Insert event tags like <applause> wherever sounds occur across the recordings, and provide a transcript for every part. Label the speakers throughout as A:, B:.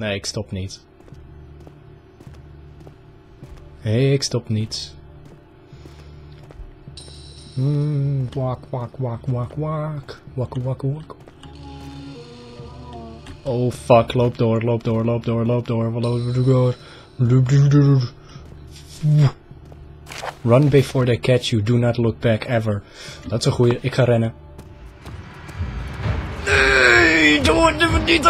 A: Nee, ik stop niet. Nee, ik stop niet. Mm, wak, wak, wak, wak, wak. Wak, wak, wak. Oh fuck, loop door, loop door, loop door, loop door, loop door. Loop door. Run before they catch you, do not look back ever. Dat is een goeie, ik ga rennen. Nee, doe het niet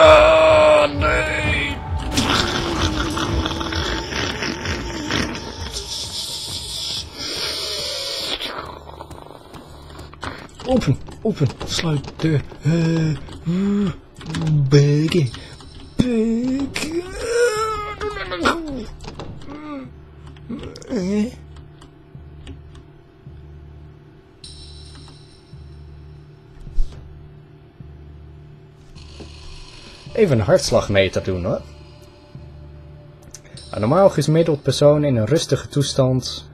A: Open, open, sluit de uh. Eh. Even een hartslagmeter doen hoor. Een normaal gemiddeld persoon in een rustige toestand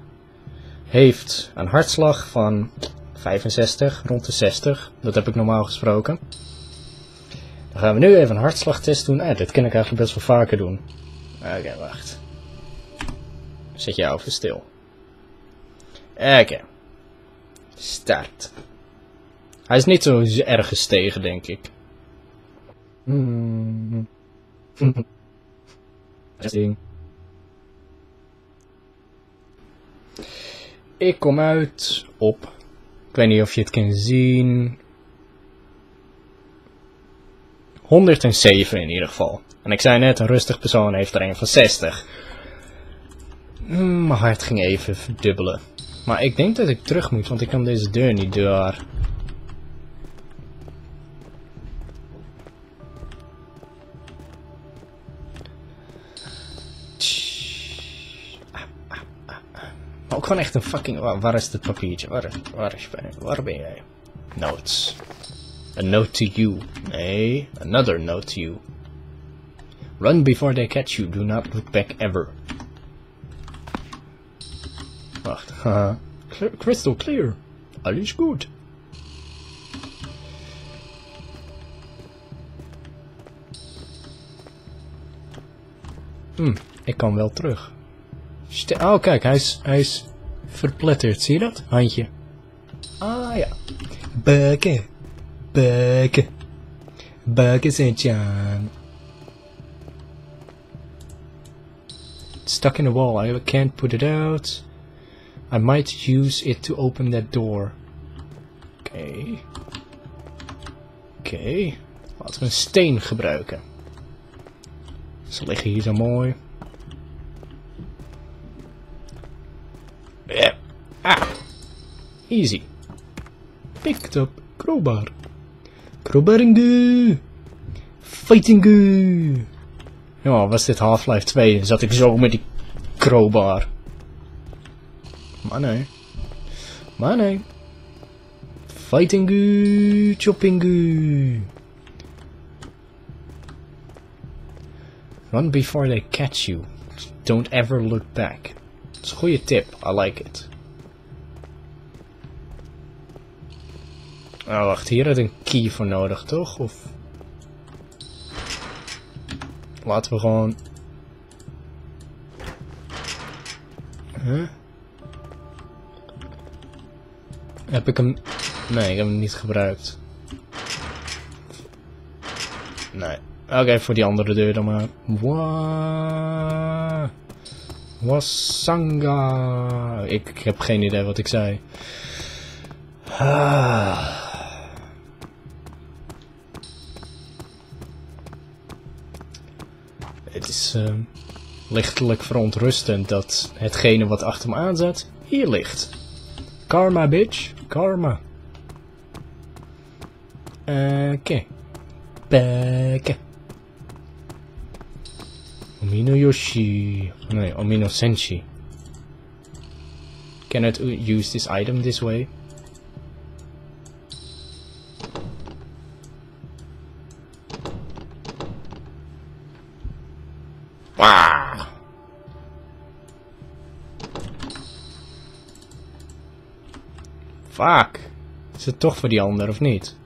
A: heeft een hartslag van 65, rond de 60. Dat heb ik normaal gesproken. Dan gaan we nu even een hartslagtest doen. Eh, dit kan ik eigenlijk best wel vaker doen. Oké, wacht. Zet jou even stil. Oké. Start. Hij is niet zo erg gestegen, denk ik. Hmm. <laughs> Ik kom uit op. Ik weet niet of je het kan zien. 107 in ieder geval. En ik zei net, een rustig persoon heeft er een van 60. Hmm, Mijn hart ging even verdubbelen. Maar ik denk dat ik terug moet, want ik kan deze deur niet door. Ook gewoon echt een fucking... Waar, is het papiertje? Waar, waar, is, waar ben jij? Notes. A note to you. Nee, another note to you. Run before they catch you. Do not look back ever. Wacht. <laughs> haha. Crystal clear. Alles goed. Hm, ik kan wel terug. Oh, kijk, hij is, hij is verpletterd. Zie je dat? Handje. Ah, ja. Bukken. Bukken. Bukken Sint-Jan. Stuck in the wall. I can't put it out. I might use it to open that door. Oké. Oké. Laten we een steen gebruiken. Ze liggen hier zo mooi. Easy. Picked up crowbar. Crowbaringu. Fightingu. Ja, was dit Half-Life 2? Dan zat ik zo met die crowbar. Maar nee. Maar nee. Fightingu. Choppingu. Run before they catch you. Don't ever look back. Dat is een goede tip. I like it. Oh, wacht. Hier had een key voor nodig, toch? Of... Laten we gewoon... Heb ik hem... Nee, ik heb hem niet gebruikt. Nee. Oké, voor die andere deur dan maar. Wa... Wasanga. Ik, ik heb geen idee wat ik zei. Ah. Uh, lichtelijk verontrustend dat hetgene wat achter me aan zat, hier ligt. Karma, bitch. Karma. Oké. Beke. Omino Yoshi. Nee, Omino Senshi. Cannot use this item this way. Fuck. Is het toch voor die ander of niet?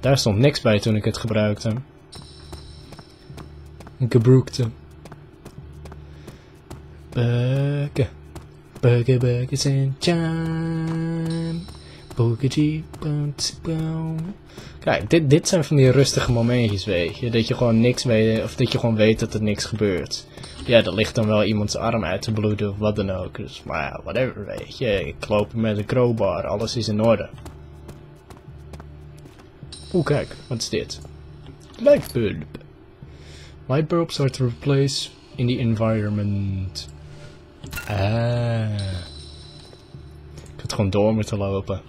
A: Daar stond niks bij toen ik het gebruikte. gebroekte. Bukken. Bukken, bukken, Sint-Jan. Boeketje, Kijk, dit, dit zijn van die rustige momentjes, weet je. Dat je gewoon niks weet, of dat je gewoon weet dat er niks gebeurt. Ja, er ligt dan wel iemands arm uit te bloeden of wat dan ook. Dus, maar ja, whatever, weet je. Ik loop met een crowbar, alles is in orde. Oeh, kijk, wat is dit? Lightbulb. Lightbulbs are to replace in the environment. Ah. Ik had gewoon door moeten lopen.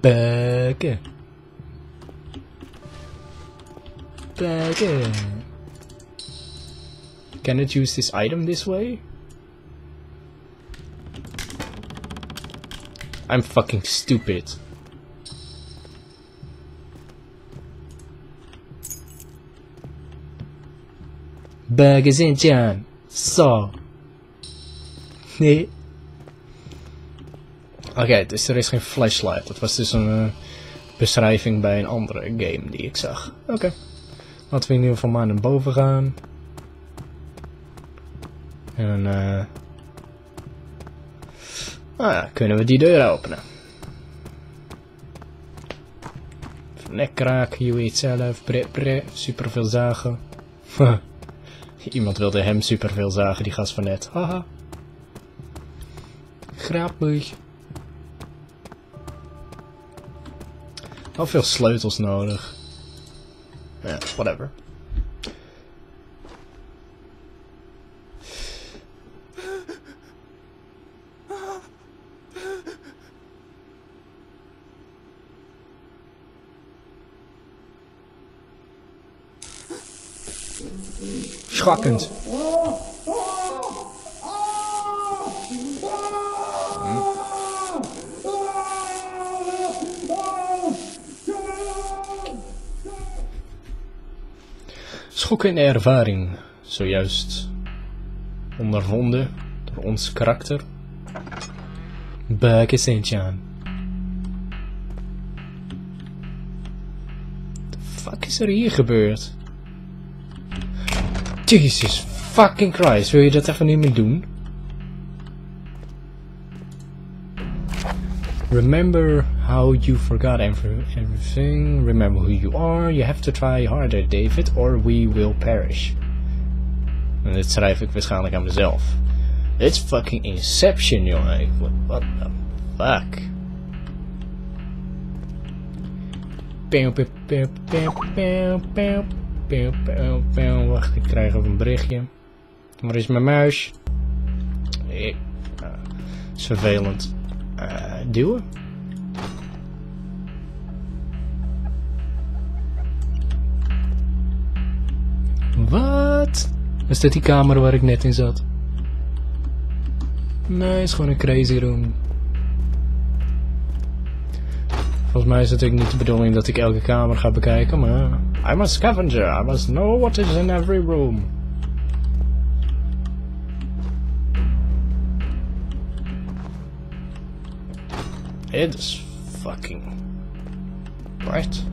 A: Bukken. Bukken. Can it use this item this way? I'm fucking stupid. Bug is in Jan. Zo. <laughs> Oké, dus er is geen flashlight. Dat was dus een uh, beschrijving bij een andere game die ik zag. Oké. Laten we in ieder geval maar naar boven gaan. En dan... Nou ja, kunnen we die deur openen. Nek kraken, je weet zelf. Bre, bre, super veel zagen. <laughs> Iemand wilde hem super veel zagen, die gast van net. Haha. Grappig. Al veel sleutels nodig. Ja, whatever. Schokkend. Schokkende ervaring, zojuist ondervonden door ons karakter. Buik is Jan. The fuck is er hier gebeurd? Jesus fucking Christ, wil je dat even niet meer doen? Remember how you forgot everything. Remember who you are. You have to try harder, David, or we will perish. En dit schrijf ik waarschijnlijk aan mezelf. It's fucking Inception, jongen. What the fuck? Wacht, ik krijg ook een berichtje. Waar is mijn muis? Is vervelend. Uh, duwen. Is dit die kamer waar ik net in zat? Nee, is gewoon een crazy room. Volgens mij is het ook niet de bedoeling dat ik elke kamer ga bekijken, maar... I'm a scavenger, I must know what is in every room. It is fucking... Right.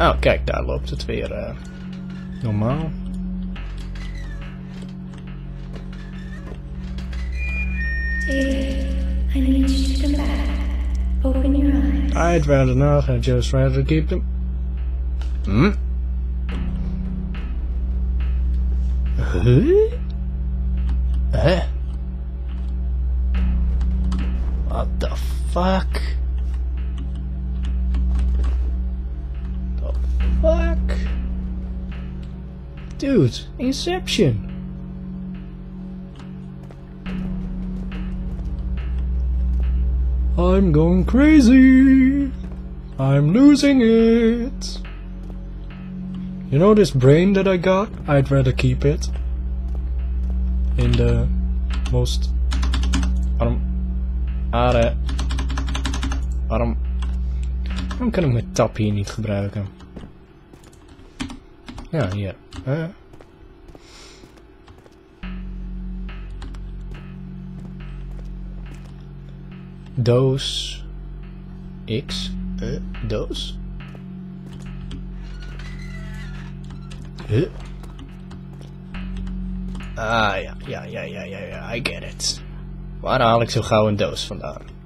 A: Oh, kijk, daar loopt het weer uh, normaal. I need you to come back. Open your eyes. I'd rather not. I'd just rather keep them. Hmm? Huh? Huh? What the fuck? Fuck? Dude, Inception. I'm going crazy. I'm losing it. You know this brain that I got? I'd rather keep it. In the most... Waarom... Are... Waarom... Waarom kan ik mijn tap hier niet gebruiken? Ja, hier. Uh. doos x uh, doos Huh? Ah ja, ja, ja, ja, ja, ja, I get it. Waar haal ik zo gauw een doos vandaan?